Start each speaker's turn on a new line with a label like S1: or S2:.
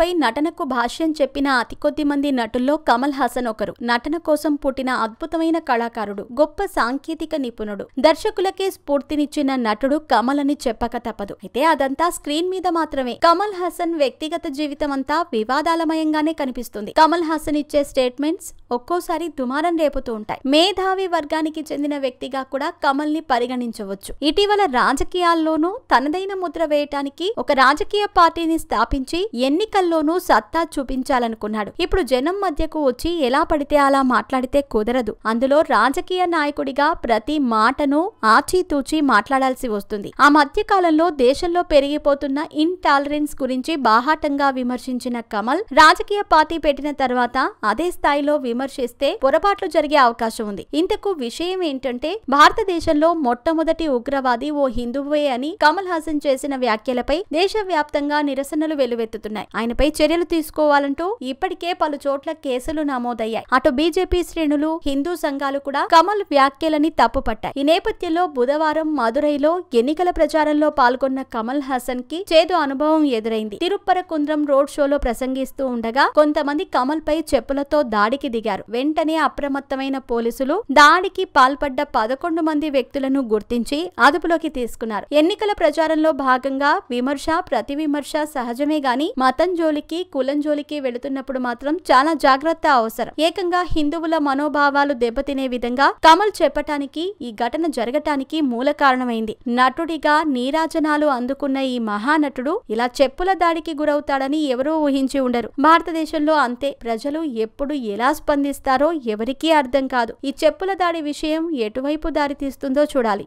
S1: పై నటనకు భాష్యం చెప్పిన అతి కొద్ది మంది నటుల్లో కమల్ హాసన్ ఒకరు. నటన కోసం పుట్టిన అద్భుతమైన కళాకారుడు గొప్ప సాంకేతిక నిపుణుడు. దర్శకులకే స్ఫూర్తినిచ్చిన నటుడు కమల్ అని చెప్పక తప్పదు. అయితే అదంతా స్క్రీన్ మీద మాత్రమే. కమల్ హాసన్ వ్యక్తిగత జీవితం అంతా వివాదాలమయంగానే కనిపిస్తుంది. కమల్ హాసన్ ఇచ్చే స్టేట్మెంట్స్ ఒక్కోసారి దుమారం రేపుతూ ఉంటాయి. మేధావి వర్గానికి చెందిన వ్యక్తిగా కూడా కమల్ని పరిగణించవచ్చు. ఇటీవల రాజకీయాల్లోనూ తనదైన ముద్ర వేయటానికి ఒక రాజకీయ పార్టీని స్థాపించి ఎన్ని ఎన్నికల్లోనూ సత్తా చూపించాలనుకున్నాడు. ఇప్పుడు జనం మధ్యకు వచ్చి ఎలా పడితే అలా మాట్లాడితే కుదరదు. అందులో రాజకీయ నాయకుడిగా ప్రతి మాటను ఆచితూచి మాట్లాడాల్సి వస్తుంది. ఆ మధ్య కాలంలో దేశంలో పెరిగిపోతున్న ఇంటాలరెన్స్ గురించి బాహాటంగా విమర్శించిన కమల్ రాజకీయ పార్టీ పెట్టిన తర్వాత అదే స్థాయిలో విమర్శిస్తే పొరపాట్లు జరిగే అవకాశం ఉంది. ఇంతకు విషయం ఏంటంటే భారతదేశంలో మొట్టమొదటి ఉగ్రవాది ఓ హిందువే అని కమల్ హాసన్ చేసిన వ్యాఖ్యలపై దేశవ్యాప్తంగా నిరసనలు వెలువెత్తుతున్నాయి. ఆయనపై చర్యలు తీసుకోవాలంటూ ఇప్పటికే పలు చోట్ల కేసులు నమోదయ్యాయి. అటు బీజేపీ శ్రేణులు హిందూ సంఘాలు కూడా కమల్ వ్యాఖ్యలని తప్పుపట్టాయి. ఈ నేపథ్యంలో బుధవారం మదురైలో ఎన్నికల ప్రచారంలో పాల్గొన్న కమల్ హాసన్కి చేదు అనుభవం ఎదురైంది. తిరుప్పరకుంద్రం రోడ్ షోలో ప్రసంగిస్తూ ఉండగా కొంతమంది కమల్ పై చెప్పులతో దాడికి దిగారు. వెంటనే అప్రమత్తమైన పోలీసులు దాడికి పాల్పడ్డ పదకొండు మంది వ్యక్తులను గుర్తించి అదుపులోకి తీసుకున్నారు. ఎన్నికల ప్రచారంలో భాగంగా విమర్శ ప్రతి విమర్శ సహజమే గాని మతం జోలికి కులం జోలికి వెళుతున్నప్పుడు మాత్రం చాలా జాగ్రత్త అవసరం. ఏకంగా హిందువుల మనోభావాలు దెబ్బతినే విధంగా కమల్ చెప్పటానికి ఈ ఘటన జరగటానికి మూల కారణమైంది. నటుడిగా నీరాజనాలు అందుకున్న ఈ మహానటుడు ఇలా చెప్పుల దాడికి గురవుతాడని ఎవరూ ఊహించి ఉండరు. భారతదేశంలో అంతే. ప్రజలు ఎప్పుడు ఎలా స్పందిస్తారో ఎవరికీ అర్థం కాదు. ఈ చెప్పుల దాడి విషయం ఎటువైపు దారి తీస్తుందో చూడాలి.